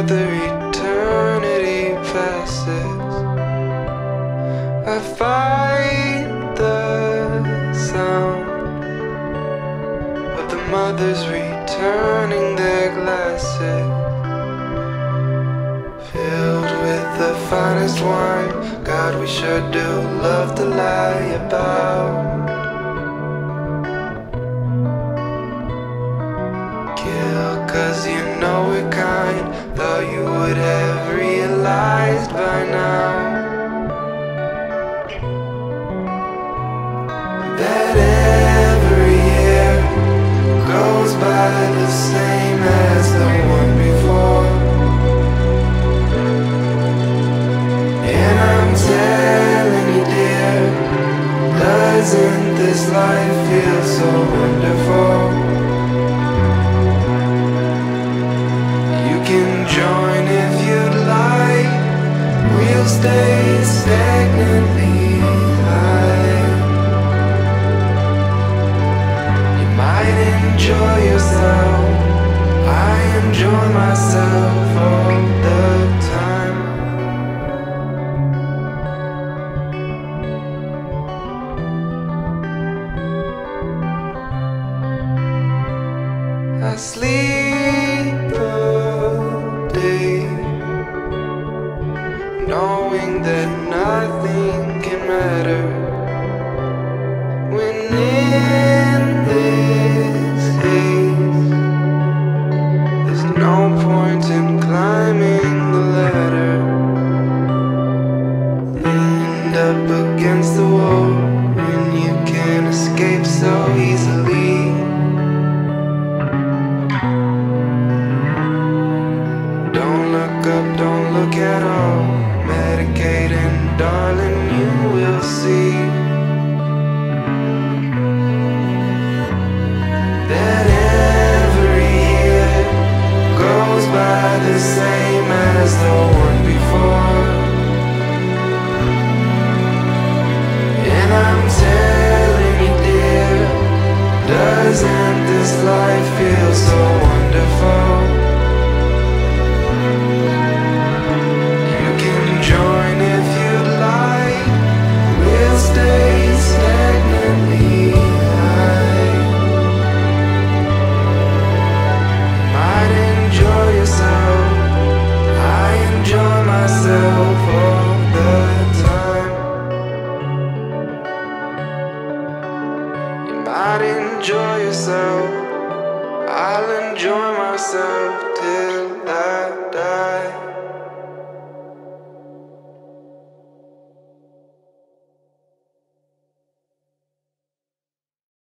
another eternity passes. I find the sound of the mothers returning their glasses, filled with the finest wine. God, we sure do love to lie about. Kill, cause you know we're kind. You would have realized by now. That every year goes by the same as the one before. And I'm telling you, dear, doesn't this life feel so wonderful? Stay stagnantly high. You might enjoy yourself. I enjoy myself all the time. I sleep knowing that nothing can matter. When in this haze, there's no point in climbing the ladder. Leaned up against the wall, and you can't escape so easily. Don't look up, don't look at all. Darling, you will see. That every year goes by the same as the one before. And I'm telling you, dear, doesn't this life feel so wonderful? Might enjoy yourself. I'll enjoy myself till I die.